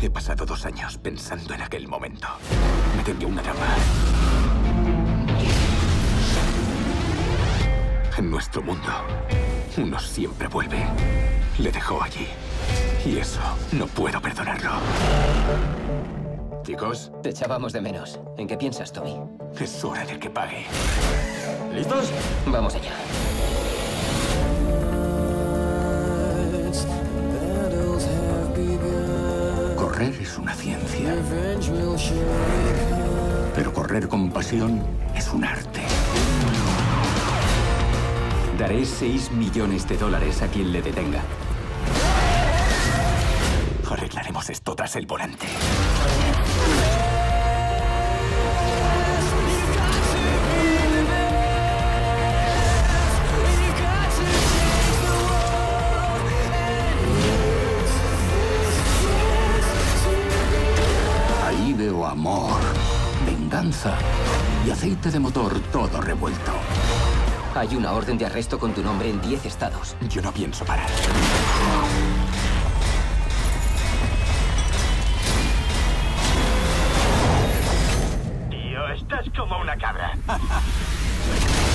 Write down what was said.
He pasado dos años pensando en aquel momento. Me tendió una dama. En nuestro mundo, uno siempre vuelve. Le dejó allí. Y eso no puedo perdonarlo. Chicos, Te echábamos de menos. ¿En qué piensas, Tommy? es hora de que pague. ¿Listos? Vamos allá. Correr es una ciencia. Pero correr con pasión es un arte. Daré 6 millones de dólares a quien le detenga. Arreglaremos esto tras el volante. amor, venganza y aceite de motor todo revuelto. Hay una orden de arresto con tu nombre en 10 estados. Yo no pienso parar. Tío, estás como una cabra.